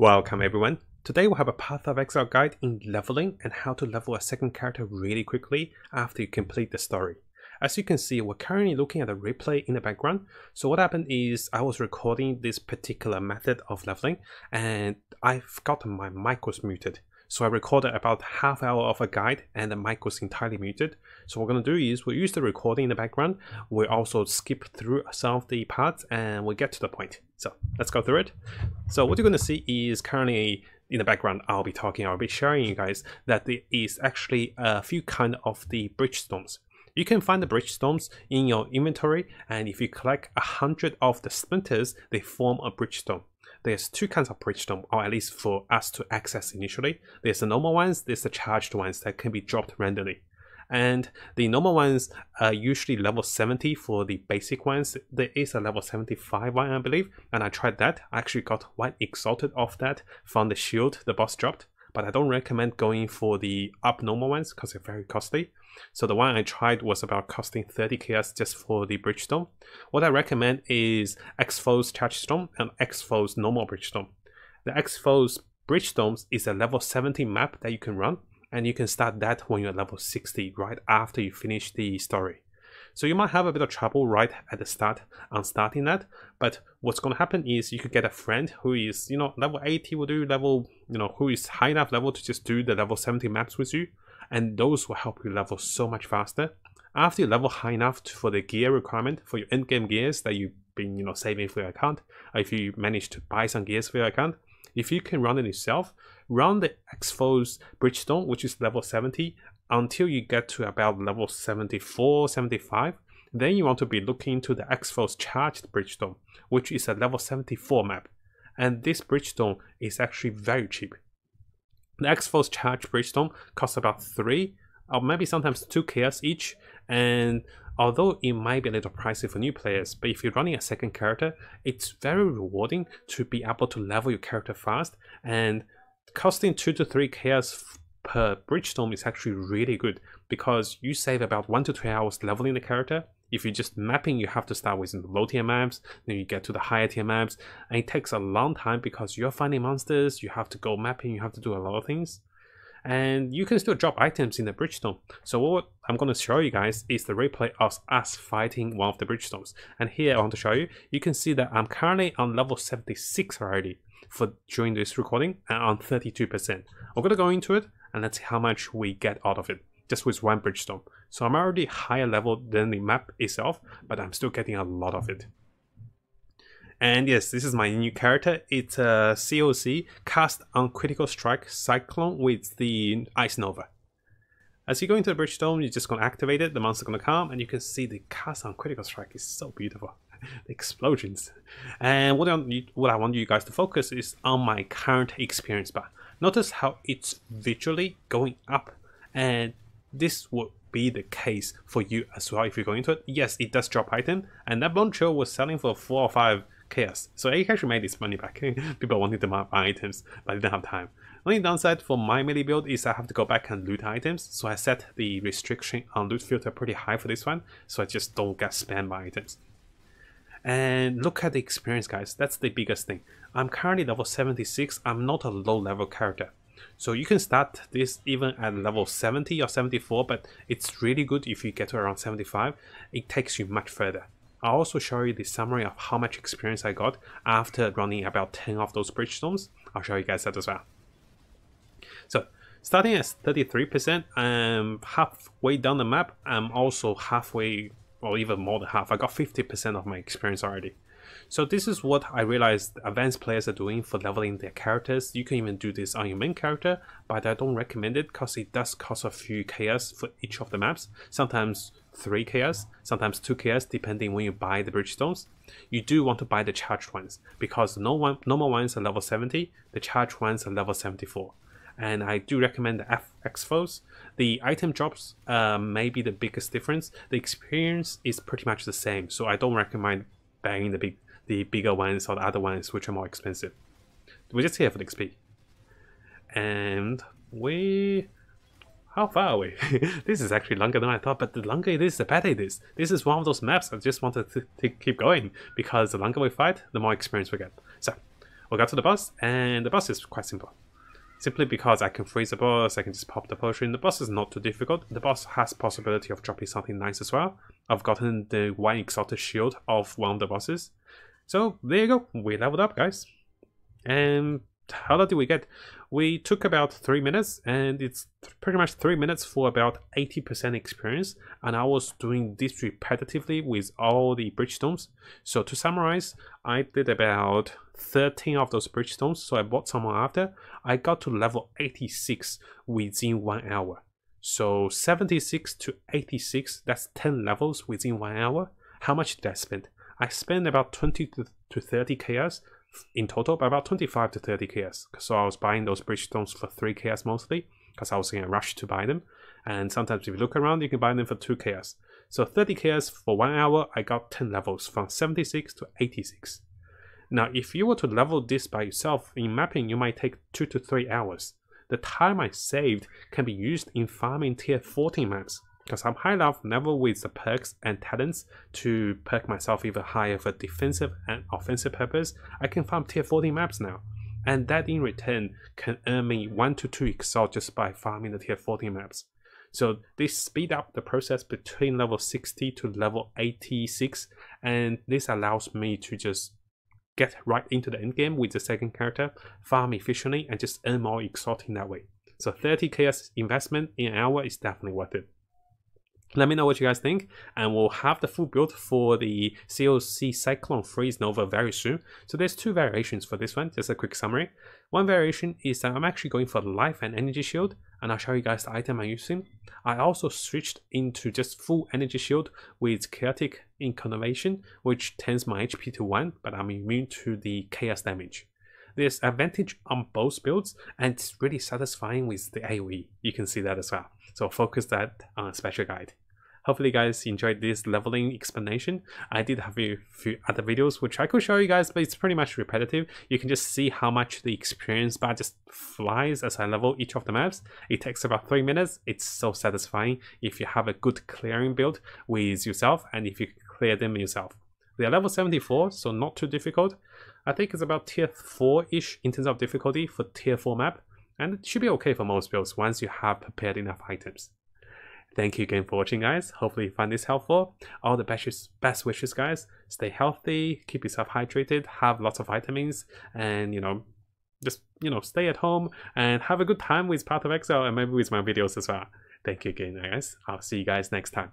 Welcome everyone. Today we'll have a Path of Exile guide in leveling and how to level a second character really quickly after you complete the story. As you can see, we're currently looking at a replay in the background. So what happened is I was recording this particular method of leveling and I forgot my mic was muted. So I recorded about half hour of a guide and the mic was entirely muted. So what we're going to do is we'll use the recording in the background. We'll also skip through some of the parts and we'll get to the point. So let's go through it. So what you're going to see is currently in the background, I'll be talking, I'll be sharing you guys that there is actually a few kind of the breach breachstones. You can find the breach breachstones in your inventory and if you collect a hundred of the splinters, they form a breach breachstone there's two kinds of breachstone, or at least for us to access initially. There's the normal ones, there's the charged ones that can be dropped randomly. And the normal ones are usually level 70 for the basic ones. There is a level 75 one, I believe, and I tried that. I actually got one exalted off that from the shield the boss dropped, but I don't recommend going for the up normal ones because they're very costly. So the one I tried was about costing 30 KS just for the Breachstone. What I recommend is Xoph's Chargestone and Xoph's normal Breachstone. The Xoph's Breachstones is a level 70 map that you can run and you can start that when you're level 60 right after you finish the story. So you might have a bit of trouble right at the start on starting that, but what's going to happen is you could get a friend who is, you know, level 80 will do level, you know, who is high enough level to just do the level 70 maps with you and those will help you level so much faster. After you level high enough for the gear requirement for your in-game gears that you've been you know saving for your account, if you manage to buy some gears for your account, if you can run it yourself, run the Xoph's Breachstone, which is level 70, until you get to about level 74, 75. Then you want to be looking to the Xoph's Charged Breachstone, which is a level 74 map. And this Breachstone is actually very cheap. The Xoph's Charge Breachstone costs about 3 or maybe sometimes 2 KS each and although it might be a little pricey for new players, but if you're running a second character, it's very rewarding to be able to level your character fast and costing 2 to 3 KS per Breachstone is actually really good because you save about 1 to 2 hours leveling the character if you're just mapping, you have to start with low tier maps, then you get to the higher tier maps, and it takes a long time because you're finding monsters, you have to go mapping, you have to do a lot of things. And you can still drop items in the Breachstone. So what I'm going to show you guys is the replay of us fighting one of the Breachstones. And here I want to show you, you can see that I'm currently on level 76 already for during this recording and on 32%. I'm going to go into it and let's see how much we get out of it just with one Breachstone. So I'm already higher level than the map itself, but I'm still getting a lot of it. And yes, this is my new character. It's a COC cast on Critical Strike Cyclone with the Ice Nova. As you go into the Breachstone, you're just going to activate it, the monster's going to come, and you can see the cast on Critical Strike is so beautiful. the explosions. And what I, what I want you guys to focus is on my current experience bar. Notice how it's visually going up, and this would be the case for you as well if you go into it. Yes, it does drop item, and that Boncho was selling for 4 or 5 KS, so it actually made its money back. People wanted to buy items, but I didn't have time. Only downside for my melee build is I have to go back and loot items, so I set the restriction on loot filter pretty high for this one, so I just don't get spammed by items. And look at the experience guys, that's the biggest thing. I'm currently level 76, I'm not a low level character. So you can start this even at level 70 or 74, but it's really good if you get to around 75. It takes you much further. I'll also show you the summary of how much experience I got after running about 10 of those breach breachstones. I'll show you guys that as well. So starting at 33%, I'm halfway down the map. I'm also halfway, or even more than half. I got 50% of my experience already. So this is what I realized advanced players are doing for leveling their characters. You can even do this on your main character, but I don't recommend it because it does cost a few KS for each of the maps. Sometimes 3 KS, sometimes 2 KS depending when you buy the breachstones. You do want to buy the charged ones because no one, normal ones are level 70, the charged ones are level 74 and I do recommend the Xoph's. The item drops uh, may be the biggest difference. The experience is pretty much the same, so I don't recommend buying the big the bigger ones or the other ones which are more expensive. We're just here for the XP. And we... How far are we? this is actually longer than I thought, but the longer it is, the better it is. This is one of those maps I just wanted to, to keep going, because the longer we fight, the more experience we get. So, we got to the boss, and the boss is quite simple. Simply because I can freeze the boss, I can just pop the potion. The boss is not too difficult. The boss has possibility of dropping something nice as well. I've gotten the one exalted shield of one of the bosses. So there you go, we leveled up guys. And how long did we get? We took about three minutes and it's pretty much three minutes for about 80% experience. And I was doing this repetitively with all the breach breachstones. So to summarize, I did about 13 of those breach breachstones. So I bought someone after. I got to level 86 within one hour. So 76 to 86, that's 10 levels within one hour. How much did I spend? I spent about 20 to 30 KS in total, by about 25 to 30 KS. So I was buying those breachstones for 3 KS mostly, because I was in a rush to buy them. And sometimes if you look around, you can buy them for 2 KS. So 30 KS for 1 hour, I got 10 levels from 76 to 86. Now, if you were to level this by yourself in mapping, you might take 2 to 3 hours. The time I saved can be used in farming tier 14 maps because I'm high enough level with the perks and talents to perk myself even higher for defensive and offensive purpose, I can farm tier 40 maps now. And that in return can earn me 1 to 2 exalt just by farming the tier 40 maps. So this speed up the process between level 60 to level 86 and this allows me to just get right into the end game with the second character, farm efficiently and just earn more exalting that way. So 30k investment in an hour is definitely worth it. Let me know what you guys think, and we'll have the full build for the COC Cyclone Freeze Nova very soon. So there's two variations for this one, just a quick summary. One variation is that I'm actually going for Life and Energy Shield, and I'll show you guys the item I'm using. I also switched into just full Energy Shield with Chaotic Incarnation, which turns my HP to 1, but I'm immune to the Chaos damage. There's advantage on both builds, and it's really satisfying with the AoE. You can see that as well. So focus that on a special guide. Hopefully you guys enjoyed this leveling explanation. I did have a few other videos which I could show you guys, but it's pretty much repetitive. You can just see how much the experience bar just flies as I level each of the maps. It takes about 3 minutes. It's so satisfying if you have a good clearing build with yourself and if you clear them yourself. They are level 74, so not too difficult. I think it's about tier 4-ish in terms of difficulty for tier 4 map. And it should be okay for most builds once you have prepared enough items. Thank you again for watching guys. Hopefully you find this helpful. All the best, best wishes guys. Stay healthy, keep yourself hydrated, have lots of vitamins and you know, just you know, stay at home and have a good time with Path of Exile and maybe with my videos as well. Thank you again guys. I'll see you guys next time.